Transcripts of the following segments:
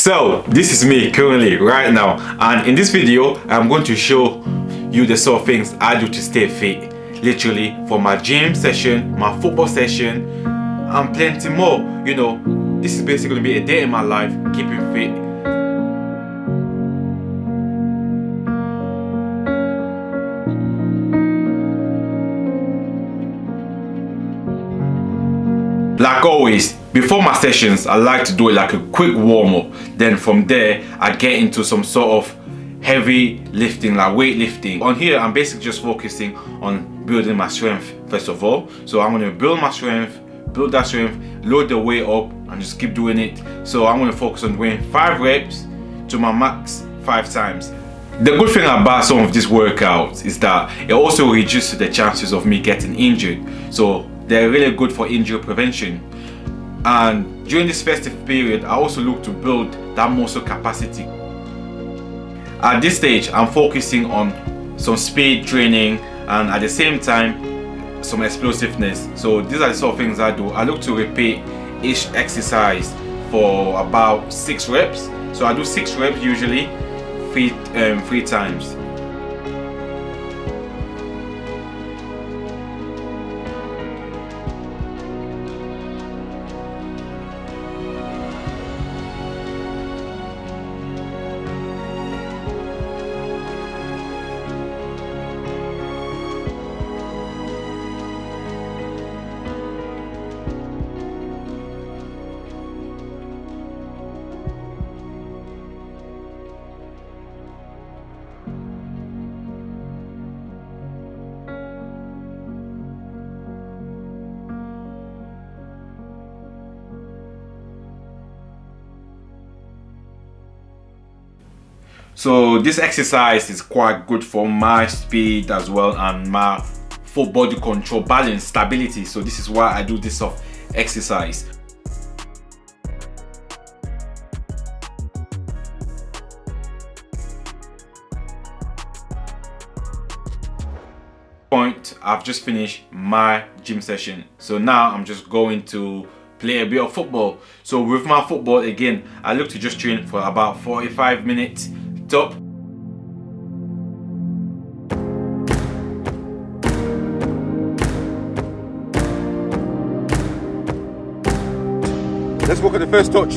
So this is me currently right now. And in this video I'm going to show you the sort of things I do to stay fit. Literally for my gym session, my football session and plenty more. You know this is basically going to be a day in my life keeping fit. Like always, before my sessions, I like to do it like a quick warm up. Then from there, I get into some sort of heavy lifting, like weightlifting. On here, I'm basically just focusing on building my strength first of all. So I'm gonna build my strength, build that strength, load the weight up, and just keep doing it. So I'm gonna focus on doing five reps to my max five times. The good thing about some of these workouts is that it also reduces the chances of me getting injured. So they're really good for injury prevention. And during this festive period, I also look to build that muscle capacity. At this stage, I'm focusing on some speed training and at the same time, some explosiveness. So these are the sort of things I do. I look to repeat each exercise for about six reps. So I do six reps usually, three, um, three times. So this exercise is quite good for my speed as well and my full body control, balance, stability. So this is why I do this sort of exercise. Point, I've just finished my gym session. So now I'm just going to play a bit of football. So with my football again, I look to just train for about 45 minutes top. Let's look at the first touch.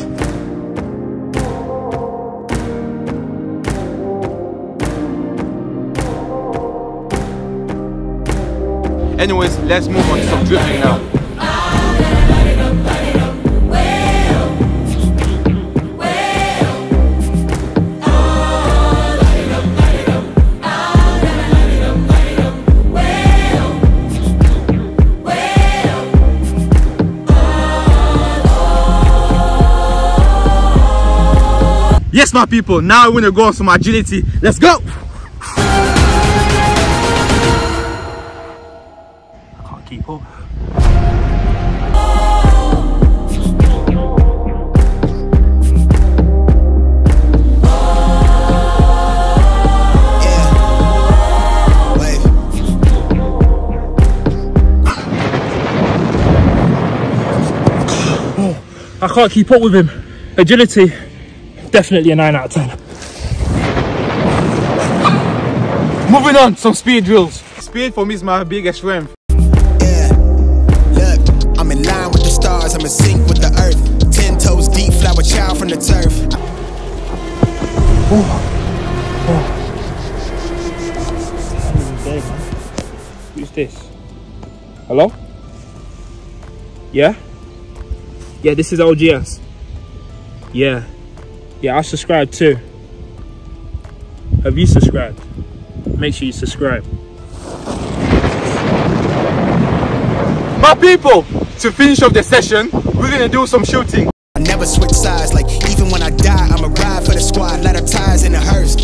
Anyways, let's move on to some dribbling now. My people. Now we're gonna go on some agility. Let's go. I can't keep up. I can't keep up with him. Agility definitely a 9 out of 10. Moving on, some speed drills. Speed for me is my biggest strength. Yeah, look, I'm in line with the stars, I'm in sync with the earth. Ten toes deep, flower child from the turf. Who's this? Hello? Yeah? Yeah, this is OGS. Yeah. Yeah, I subscribe too. Have you subscribed? Make sure you subscribe. My people, to finish off the session, we're gonna do some shooting. I never switch sides, like even when I die, I'ma ride for the squad. Light up tires in a hearse.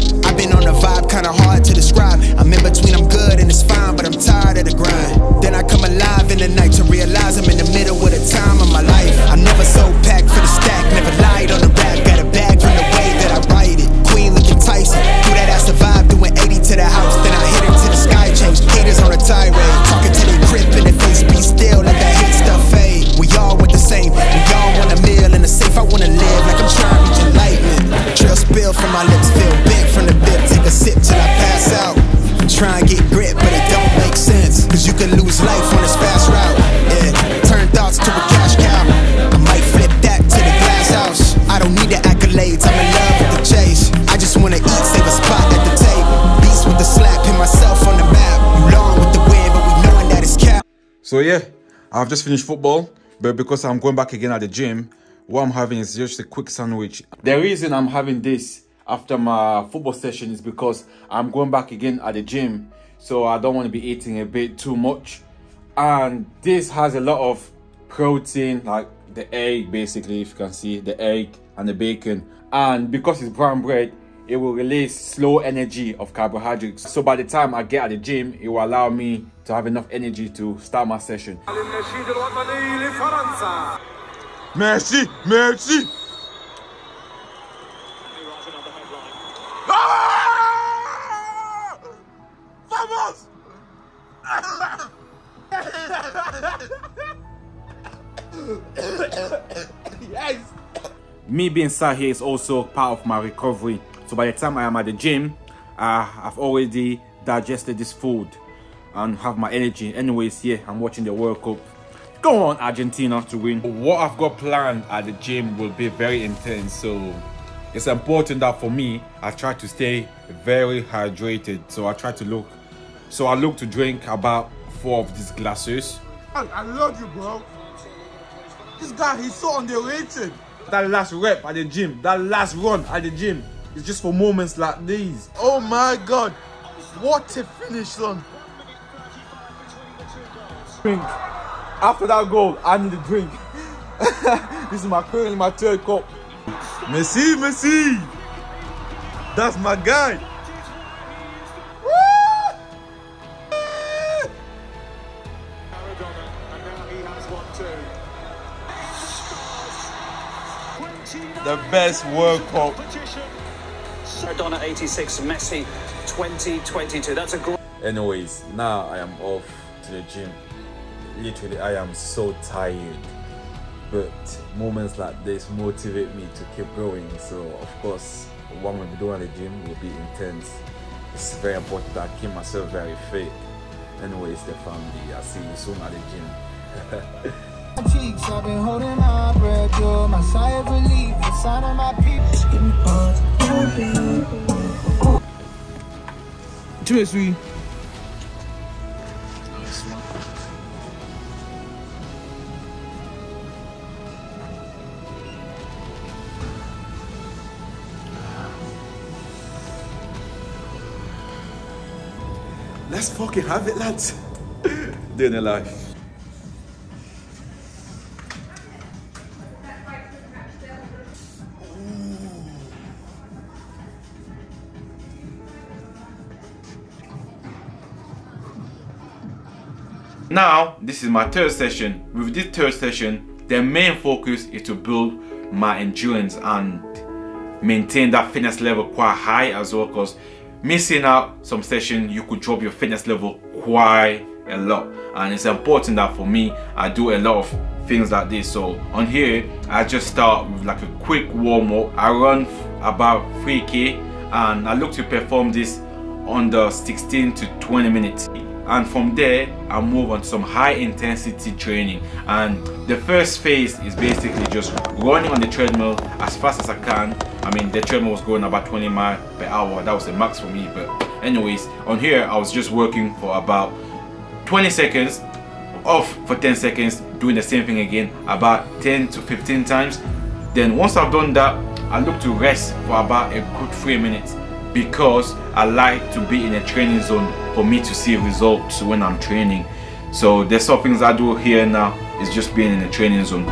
So yeah, I've just finished football, but because I'm going back again at the gym, what I'm having is just a quick sandwich. The reason I'm having this after my football session is because I'm going back again at the gym, so I don't want to be eating a bit too much. And this has a lot of protein, like the egg basically, if you can see the egg and the bacon. And because it's brown bread, it will release slow energy of carbohydrates. So by the time I get at the gym, it will allow me to have enough energy to start my session. Merci, merci. Ah! yes. Me being sat here is also part of my recovery so by the time I am at the gym, uh, I've already digested this food and have my energy. Anyways, yeah, I'm watching the World Cup. Go on, Argentina to win. What I've got planned at the gym will be very intense. So it's important that for me, I try to stay very hydrated. So I try to look, so I look to drink about four of these glasses. I, I love you, bro. This guy, he's so underrated. That last rep at the gym, that last run at the gym, is just for moments like these. Oh my God. What a finish, son. drink. After that goal, I need a drink. this is my currently my third cup. Messi, Messi. That's my guy. The best World Cup. Maradona 86, Messi 2022. That's a great. Anyways, now I am off to the gym. Literally, I am so tired. But moments like this motivate me to keep going. So, of course, what I'm going doing at the gym will be intense. It's very important that I keep myself very fit. Anyways, the family, I'll see you soon at the gym. cheeks, I've been holding my breath. You're my sigh of relief, the sign of my peeps. Give me pause, Tu es sweet. Let's fucking have it, lads. Doing it live. Now, this is my third session. With this third session, the main focus is to build my endurance and maintain that fitness level quite high as well because missing out some session you could drop your fitness level quite a lot and it's important that for me I do a lot of things like this. So on here, I just start with like a quick warm up. I run about 3k and I look to perform this under 16 to 20 minutes and from there I move on to some high intensity training. And the first phase is basically just running on the treadmill as fast as I can. I mean the treadmill was going about 20 miles per hour. That was the max for me but anyways on here I was just working for about 20 seconds off for 10 seconds doing the same thing again about 10 to 15 times. Then once I've done that I look to rest for about a good three minutes because I like to be in a training zone for me to see results when I'm training. So there's some things I do here now is just being in a training zone.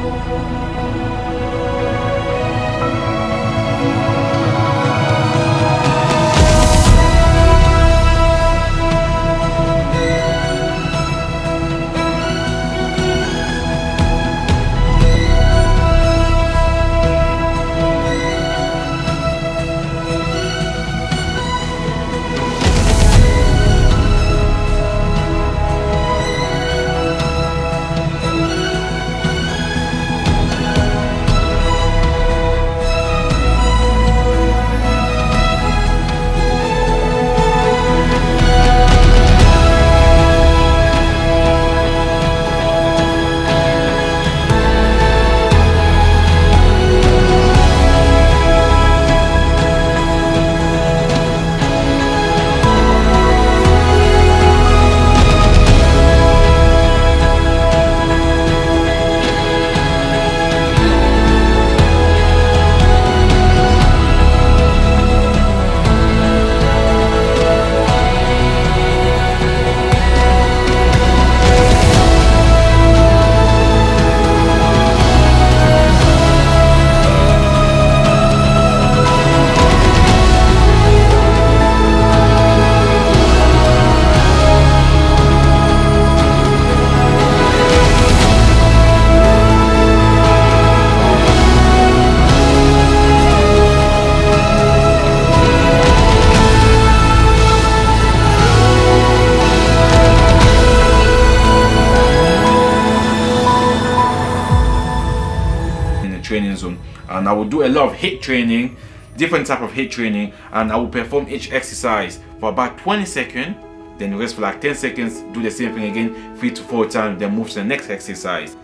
Training zone and I will do a lot of HIIT training different type of HIIT training and I will perform each exercise for about 20 seconds then rest for like 10 seconds do the same thing again three to four times then move to the next exercise.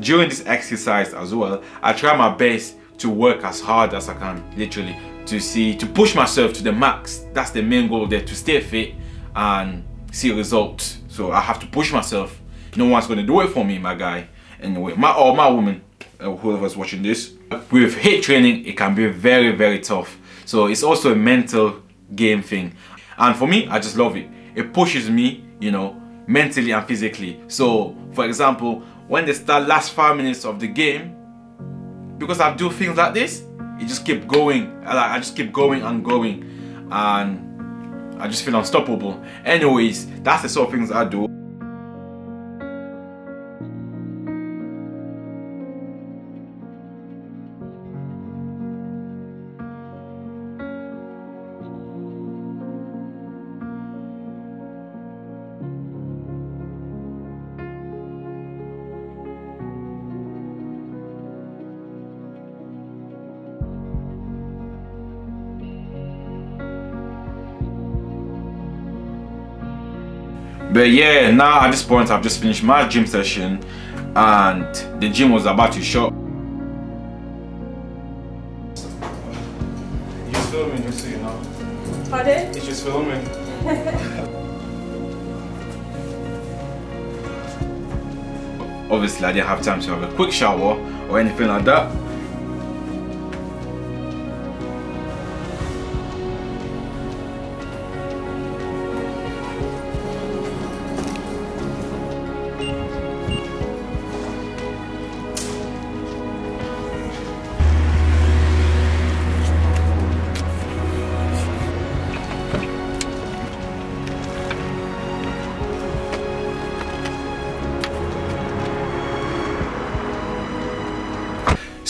During this exercise as well I try my best to work as hard as I can literally to see to push myself to the max. That's the main goal there to stay fit and see results. So I have to push myself. No one's gonna do it for me my guy. Anyway my or my woman uh, whoever's watching this. With HIIT training it can be very very tough. So it's also a mental game thing. And for me I just love it. It pushes me you know mentally and physically. So for example when they start last five minutes of the game because I do things like this it just keep going. I just keep going and going. And I just feel unstoppable. Anyways that's the sort of things I do But yeah, now at this point I've just finished my gym session and the gym was about to shut. You're filming, just so you know. Pardon? It's just filming. Obviously I didn't have time to have a quick shower or anything like that.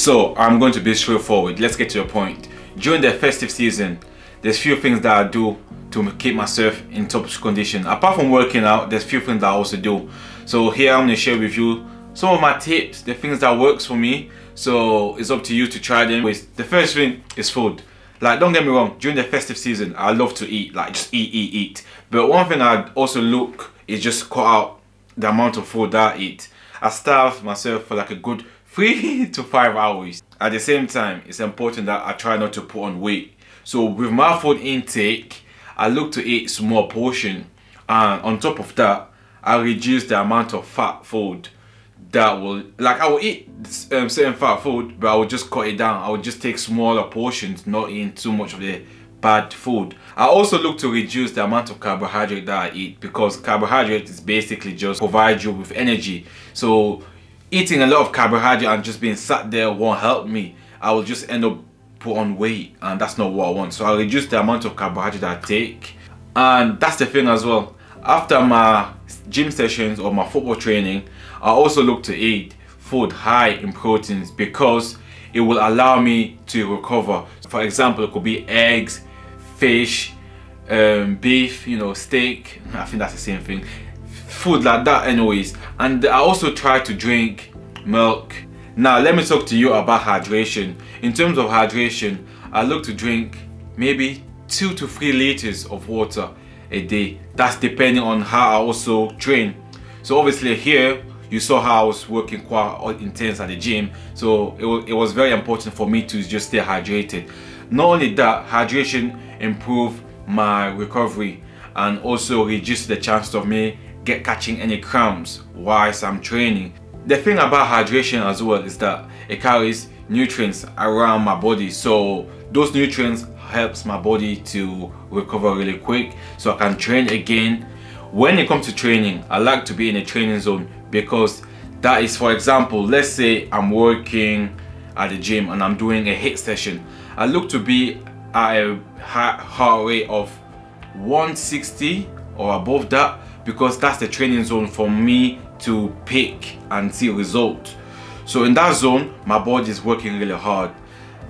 So I'm going to be straightforward. Let's get to the point. During the festive season, there's few things that I do to keep myself in top condition. Apart from working out, there's few things that I also do. So here I'm going to share with you some of my tips, the things that works for me. So it's up to you to try them. The first thing is food. Like don't get me wrong, during the festive season, I love to eat, like just eat, eat, eat. But one thing I also look is just cut out the amount of food that I eat. I starve myself for like a good three to five hours. At the same time, it's important that I try not to put on weight. So with my food intake, I look to eat small portion. And on top of that, I reduce the amount of fat food that will like I will eat um, certain fat food but I will just cut it down I will just take smaller portions not eating too much of the bad food I also look to reduce the amount of carbohydrate that I eat because carbohydrate is basically just provide you with energy so eating a lot of carbohydrate and just being sat there won't help me. I will just end up put on weight and that's not what I want. So I reduce the amount of carbohydrate I take. And that's the thing as well. After my gym sessions or my football training I also look to eat food high in proteins because it will allow me to recover. For example it could be eggs fish um, beef you know steak. I think that's the same thing food like that anyways. And I also try to drink milk. Now let me talk to you about hydration. In terms of hydration I look to drink maybe two to three liters of water a day. That's depending on how I also train. So obviously here you saw how I was working quite intense at the gym. So it was, it was very important for me to just stay hydrated. Not only that hydration improved my recovery and also reduced the chance of me get catching any cramps whilst I'm training. The thing about hydration as well is that it carries nutrients around my body. So those nutrients helps my body to recover really quick so I can train again. When it comes to training I like to be in a training zone because that is for example let's say I'm working at the gym and I'm doing a HIIT session. I look to be at a heart rate of 160 or above that because that's the training zone for me to pick and see result. So in that zone my body is working really hard.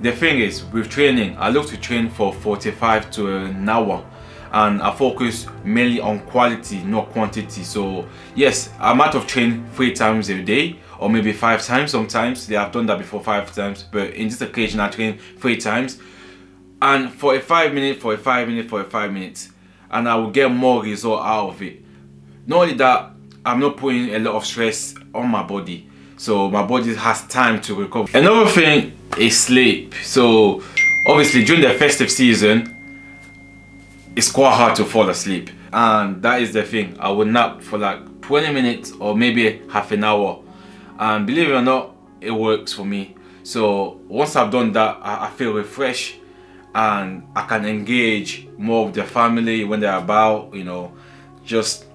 The thing is with training I look to train for 45 to an hour and I focus mainly on quality not quantity. So yes I might have trained three times a day or maybe five times sometimes. They have done that before five times but in this occasion I train three times. And 45 minutes 45 minutes 45 minutes and I will get more result out of it not only that I'm not putting a lot of stress on my body. So my body has time to recover. Another thing is sleep. So obviously during the festive season it's quite hard to fall asleep. And that is the thing. I would nap for like 20 minutes or maybe half an hour. And believe it or not it works for me. So once i've done that i, I feel refreshed and i can engage more with the family when they're about you know just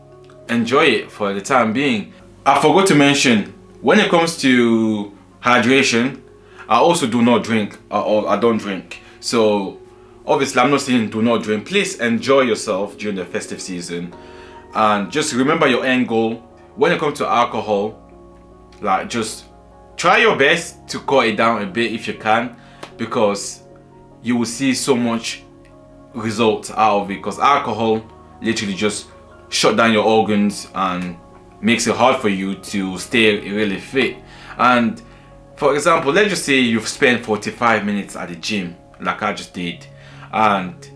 enjoy it for the time being. I forgot to mention when it comes to hydration I also do not drink or I don't drink. So obviously I'm not saying do not drink. Please enjoy yourself during the festive season. And just remember your end goal. When it comes to alcohol like just try your best to cut it down a bit if you can because you will see so much results out of it. Because alcohol literally just shut down your organs and makes it hard for you to stay really fit. And for example let's just say you've spent 45 minutes at the gym like I just did and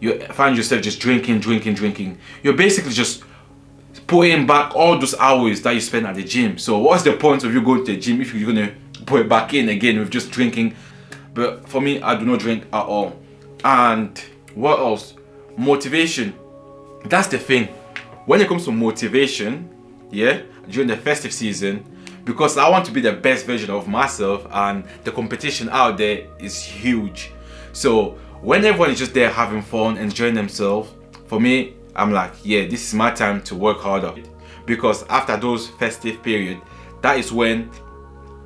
you find yourself just drinking drinking drinking. You're basically just putting back all those hours that you spent at the gym. So what's the point of you going to the gym if you're gonna put it back in again with just drinking? But for me I do not drink at all. And what else? Motivation. That's the thing when it comes to motivation yeah during the festive season because I want to be the best version of myself and the competition out there is huge. So when everyone is just there having fun enjoying themselves for me I'm like yeah this is my time to work harder. Because after those festive period that is when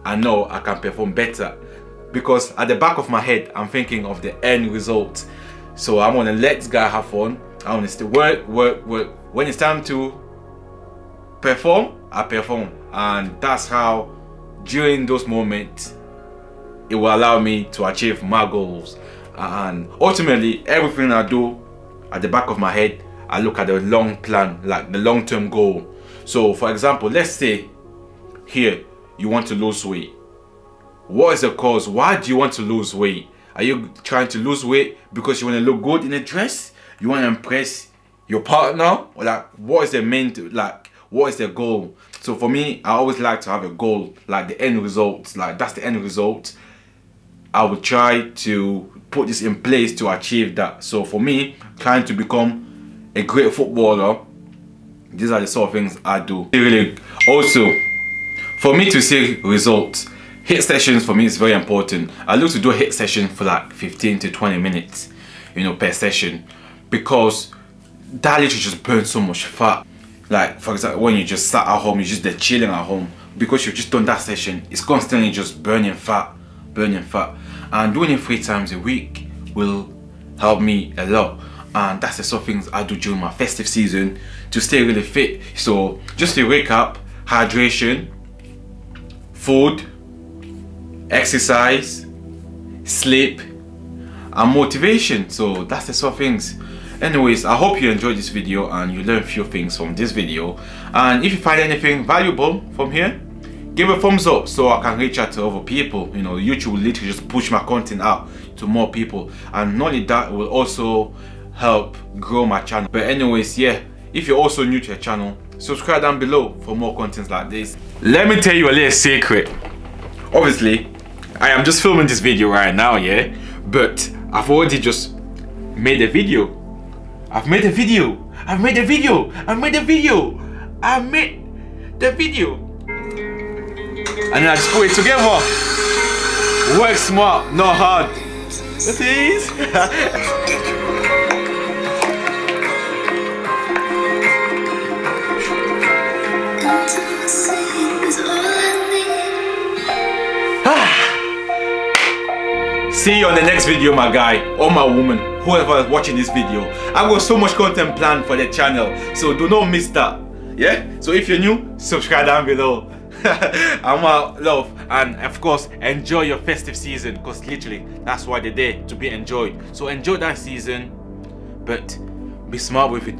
I know I can perform better. Because at the back of my head I'm thinking of the end result so I want to let this guy have fun I want to still work work work when it's time to perform I perform and that's how during those moments it will allow me to achieve my goals and ultimately everything I do at the back of my head I look at the long plan like the long-term goal so for example let's say here you want to lose weight? What is the cause? Why do you want to lose weight? Are you trying to lose weight because you want to look good in a dress? You want to impress your partner? Or like, what is the main, like, what is the goal? So for me, I always like to have a goal, like the end result, like that's the end result. I will try to put this in place to achieve that. So for me, trying to become a great footballer, these are the sort of things I do. Really, also, for me to see results, HIIT sessions for me is very important. I look to do a HIIT session for like 15 to 20 minutes, you know, per session, because that literally just burns so much fat. Like for example, when you just sat at home, you're just there chilling at home because you've just done that session. It's constantly just burning fat, burning fat, and doing it three times a week will help me a lot. And that's the sort of things I do during my festive season to stay really fit. So just to recap, hydration, food, exercise, sleep, and motivation. So that's the sort of things. Anyways i hope you enjoyed this video and you learned a few things from this video. And if you find anything valuable from here give a thumbs up so i can reach out to other people. You know youtube will literally just push my content out to more people. And not only that it will also help grow my channel. But anyways yeah if you're also new to the channel subscribe down below for more contents like this. Let me tell you a little secret. Obviously i am just filming this video right now yeah but i've already just made a video I've made a video. I've made a video. I've made a video. I made the video. And then I just put it together. Work smart, not hard. Please. See you on the next video, my guy or my woman, whoever is watching this video. I've got so much content planned for the channel, so do not miss that. Yeah? So if you're new, subscribe down below. I'm out, love, and of course, enjoy your festive season because literally that's why they're there to be enjoyed. So enjoy that season, but be smart with it.